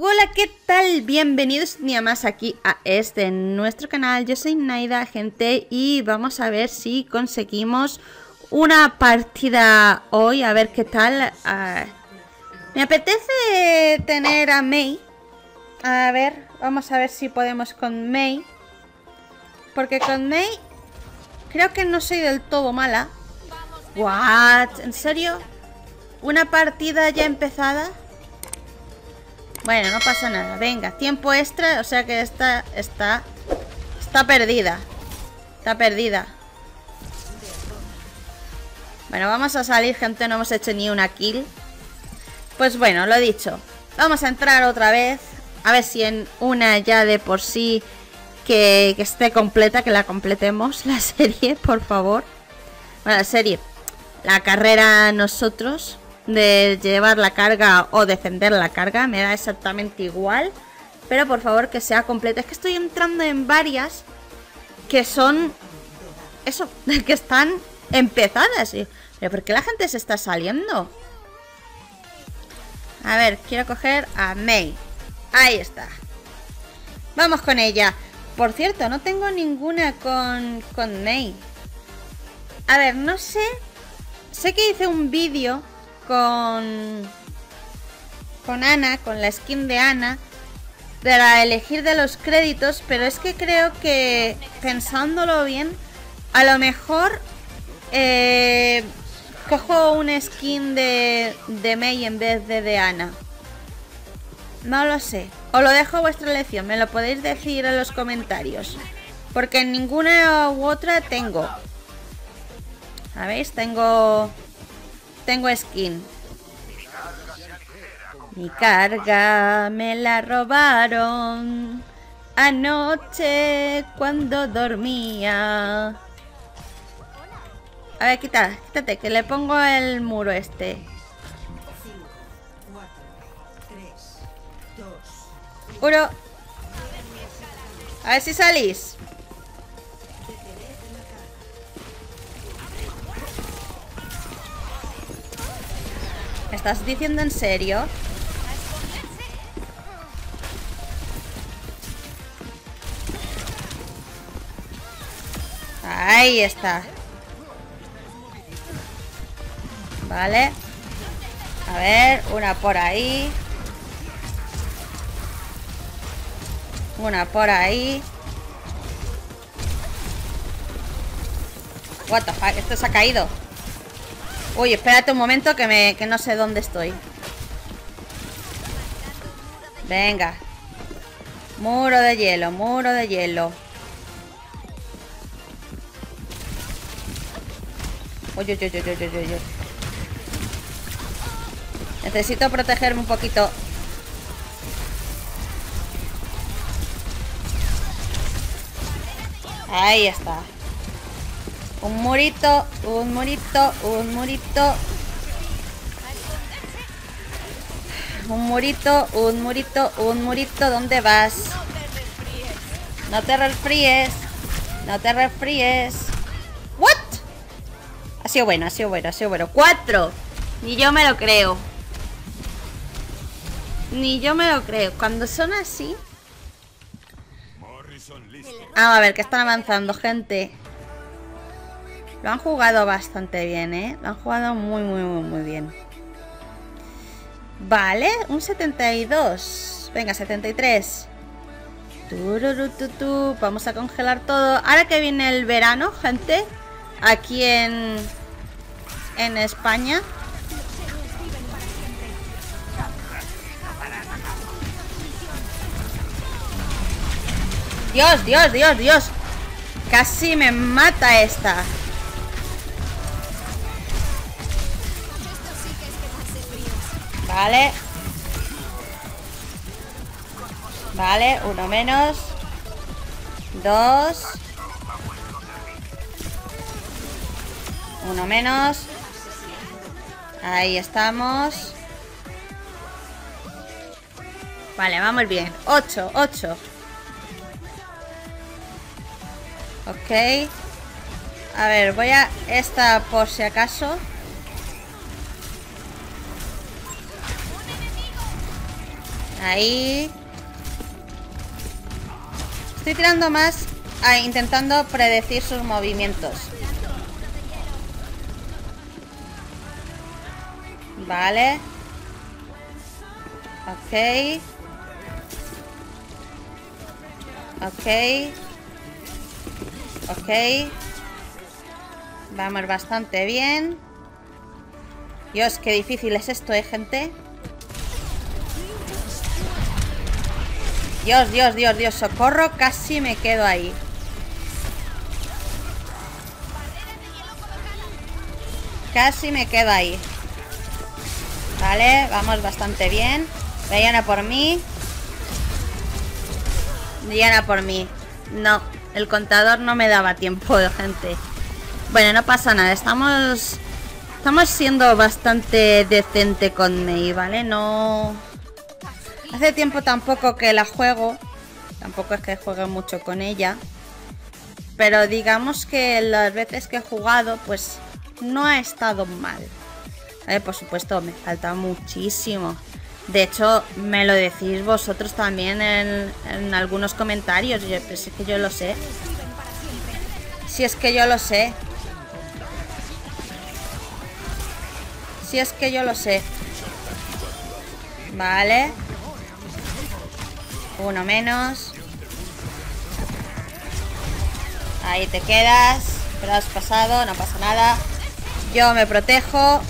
Hola, ¿qué tal? Bienvenidos un día más aquí a este nuestro canal. Yo soy Naida, gente, y vamos a ver si conseguimos una partida hoy, a ver qué tal. Ah, me apetece tener a May. A ver, vamos a ver si podemos con May. Porque con May creo que no soy del todo mala. ¿What? ¿En serio? ¿Una partida ya empezada? Bueno, no pasa nada. Venga, tiempo extra, o sea que esta está... Está perdida. Está perdida. Bueno, vamos a salir, gente. No hemos hecho ni una kill. Pues bueno, lo he dicho. Vamos a entrar otra vez. A ver si en una ya de por sí que, que esté completa, que la completemos. La serie, por favor. Bueno, la serie. La carrera nosotros de llevar la carga o defender la carga, me da exactamente igual. Pero por favor que sea completa. Es que estoy entrando en varias que son... Eso, que están empezadas. ¿Pero por qué la gente se está saliendo? A ver, quiero coger a May. Ahí está. Vamos con ella. Por cierto, no tengo ninguna con, con May. A ver, no sé. Sé que hice un vídeo con, con Ana, con la skin de Ana, para elegir de los créditos, pero es que creo que pensándolo bien, a lo mejor eh, cojo una skin de, de May en vez de de Ana. No lo sé. Os lo dejo a vuestra elección. Me lo podéis decir en los comentarios. Porque en ninguna u otra tengo. ¿Sabéis? Tengo tengo skin. Mi carga me la robaron anoche cuando dormía. A ver, quita, quítate, que le pongo el muro este. Uno. A ver si salís. Estás diciendo en serio? Ahí está. Vale. A ver, una por ahí. Una por ahí. What the fuck, esto se ha caído. Uy, espérate un momento que, me, que no sé dónde estoy. Venga. Muro de hielo, muro de hielo. Uy, uy, uy, uy, uy, uy. Necesito protegerme un poquito. Ahí está. Un murito, un murito, un murito. Un murito, un murito, un murito. ¿Dónde vas? No te refríes. No te refríes. ¿What? Ha sido bueno, ha sido bueno, ha sido bueno. ¡Cuatro! Ni yo me lo creo. Ni yo me lo creo. Cuando son así... Vamos a ver, que están avanzando, gente. Lo han jugado bastante bien, ¿eh? Lo han jugado muy, muy, muy, muy bien. Vale, un 72. Venga, 73. Vamos a congelar todo. Ahora que viene el verano, gente, aquí en, en España. Dios, Dios, Dios, Dios. Casi me mata esta. Vale. Vale, uno menos. Dos. Uno menos. Ahí estamos. Vale, vamos bien. Ocho, ocho. Ok. A ver, voy a esta por si acaso. Ahí. Estoy tirando más a, intentando predecir sus movimientos. Vale. Ok. Ok. Ok. Vamos bastante bien. Dios, qué difícil es esto, ¿eh, gente? Dios, Dios, Dios, Dios, socorro, casi me quedo ahí. Casi me quedo ahí. Vale, vamos bastante bien. Diana por mí. Diana por mí. No, el contador no me daba tiempo, gente. Bueno, no pasa nada. Estamos... Estamos siendo bastante decente con Mei, ¿vale? No... Hace tiempo tampoco que la juego. Tampoco es que juegue mucho con ella. Pero digamos que las veces que he jugado, pues no ha estado mal. por supuesto, me falta muchísimo. De hecho, me lo decís vosotros también en, algunos comentarios. Yo, pues es que yo lo sé. Si es que yo lo sé. Si es que yo lo sé. Vale. Uno menos. Ahí te quedas. Pero has pasado, no pasa nada. Yo me protejo.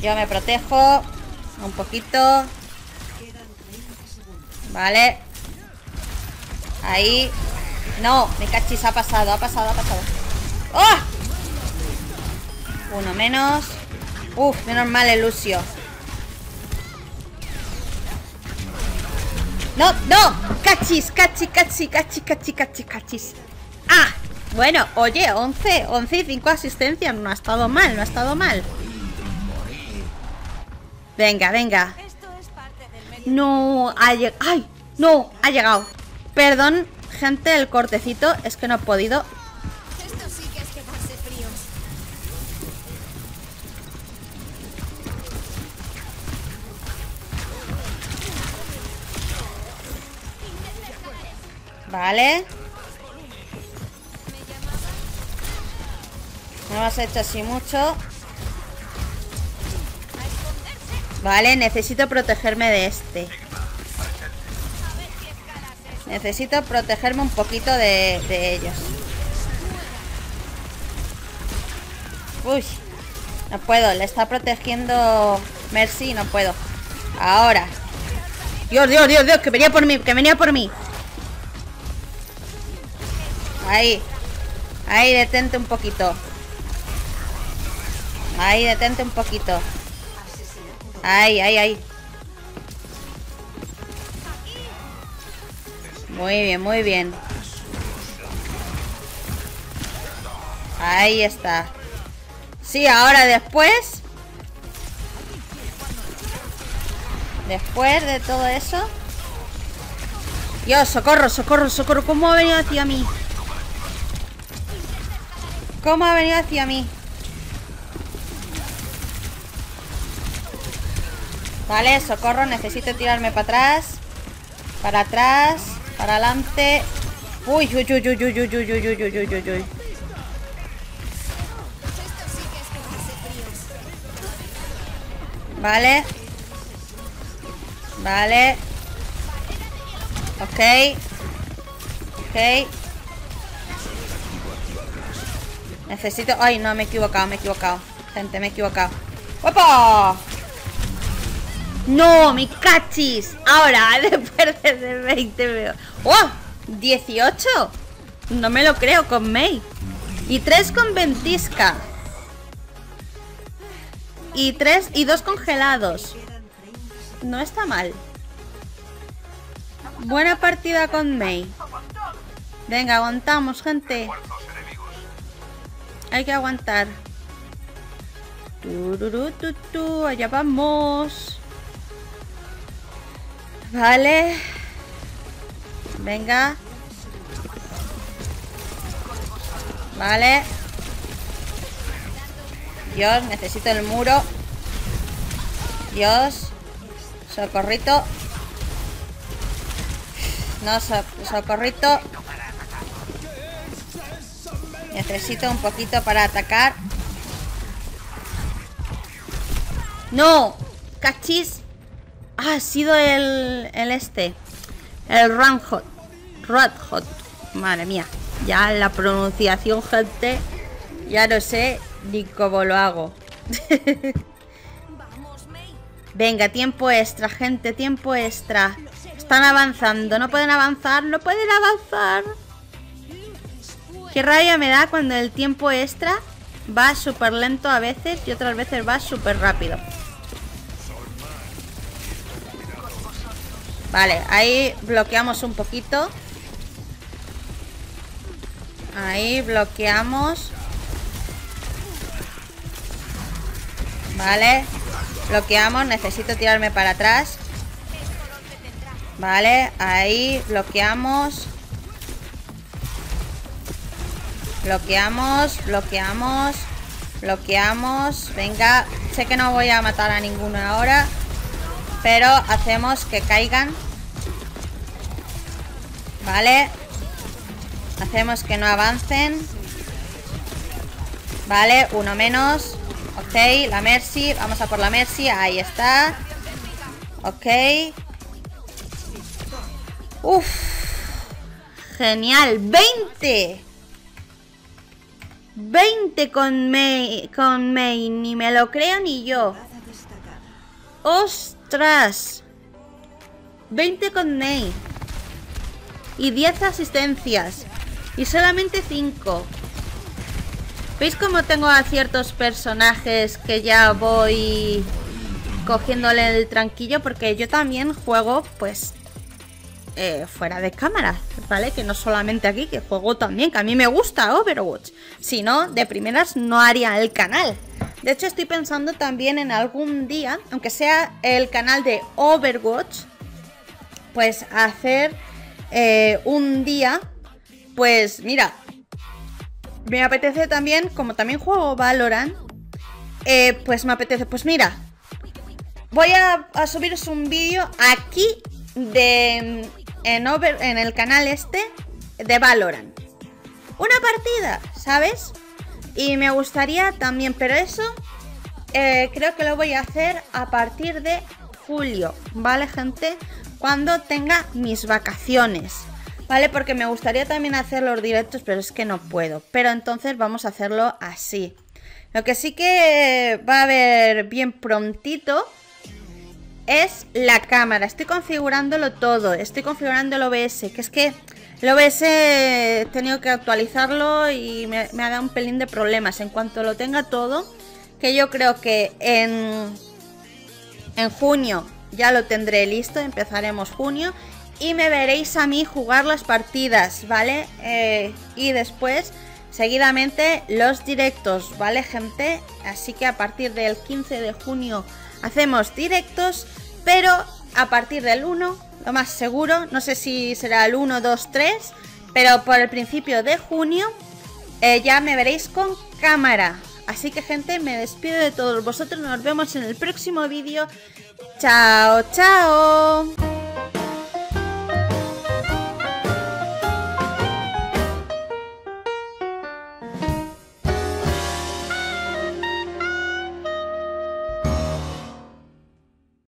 Yo me protejo. Un poquito. Vale. Ahí. No, me cachis, ha pasado, ha pasado, ha pasado. ¡Oh! Uno menos. Uf, menos mal el Lucio. No, no. Cachis, cachis, cachis, cachis, cachis, cachis, cachis. Ah, bueno, oye, 11, 11 y 5 asistencias. No ha estado mal, no ha estado mal. Venga, venga. No, ha llegado. ¡Ay! No, ha llegado. Perdón, gente, el cortecito. Es que no he podido. Vale. No has hecho así mucho. Vale, necesito protegerme de este. Necesito protegerme un poquito de, ellos. Uy, no puedo. Le está protegiendo Mercy no puedo. Ahora. Dios, Dios, Dios, Dios, que venía por mí, que venía por mí. Ahí. Ahí, detente un poquito. Ahí, detente un poquito. Ay, ay, ay. Muy bien, muy bien. Ahí está. Sí, ahora después. Después de todo eso. Dios, socorro, socorro, socorro. ¿Cómo ha venido hacia mí? ¿Cómo ha venido hacia mí? Vale, socorro, necesito tirarme para atrás. Para atrás, para adelante. Uy, uy, uy, uy, uy, uy, uy, uy, uy, uy, uy, uy. Vale. Vale. Ok. Ok. Necesito... Ay, no, me he equivocado, me he equivocado. Gente, me he equivocado. ¡Opa! No, mi cachis. Ahora, después de 20 veo. ¡Oh! 18. No me lo creo con May. Y 3 con Ventisca. Y 3 y 2 congelados. No está mal. Buena partida con May. Venga, aguantamos, gente. Hay que aguantar. allá vamos. Vale. Venga. Vale. Dios, necesito el muro. Dios. Socorrito. No, socorrito. Necesito un poquito para atacar. ¡No! ¡Cachis! Ah, ha sido el, el este. El Ranhot. Hot. Madre mía. Ya la pronunciación, gente. Ya no sé ni cómo lo hago. Venga, tiempo extra, gente. Tiempo extra. Están avanzando. No pueden avanzar. No pueden avanzar. Qué rabia me da cuando el tiempo extra va súper lento a veces y otras veces va súper rápido. Vale, ahí bloqueamos un poquito. Ahí bloqueamos. Vale. Bloqueamos. Necesito tirarme para atrás. Vale, ahí bloqueamos. Bloqueamos, bloqueamos. Bloqueamos. Venga, sé que no voy a matar a ninguno ahora. Pero hacemos que caigan. Vale. Hacemos que no avancen. Vale, uno menos. Ok, la Mercy. Vamos a por la Mercy. Ahí está. Ok. Uf. Genial. 20. 20 con May, con May. Ni me lo creo ni yo. ¡Ostras! 20 con May. Y 10 asistencias. Y solamente 5. ¿Veis cómo tengo a ciertos personajes que ya voy cogiéndole el tranquillo? Porque yo también juego, pues, eh, fuera de cámara, ¿vale? Que no solamente aquí, que juego también, que a mí me gusta Overwatch. Si no, de primeras no haría el canal. De hecho, estoy pensando también en algún día, aunque sea el canal de Overwatch, pues hacer eh, un día, pues mira, me apetece también, como también juego Valorant, eh, pues me apetece, pues mira, voy a, subiros un vídeo aquí de en, el canal este de Valorant. Una partida, ¿sabes? Y me gustaría también, pero eso eh, creo que lo voy a hacer a partir de julio, ¿vale, gente? Cuando tenga mis vacaciones. ¿vale? Porque me gustaría también hacer los directos, pero es que no puedo. Pero entonces vamos a hacerlo así. Lo que sí que va a haber bien prontito es la cámara. Estoy configurándolo todo. Estoy configurando el OBS, que es que el OBS he tenido que actualizarlo y me, me ha dado un pelín de problemas. En cuanto lo tenga todo, que yo creo que en, en junio ya lo tendré listo, empezaremos junio y me veréis a mí jugar las partidas, ¿vale? Eh, y después, seguidamente, los directos, ¿vale, gente? Así que a partir del 15 de junio hacemos directos, pero a partir del 1, lo más seguro, no sé si será el 1, 2, 3, pero por el principio de junio eh, ya me veréis con cámara. Así que gente, me despido de todos vosotros, nos vemos en el próximo vídeo. Chao, chao.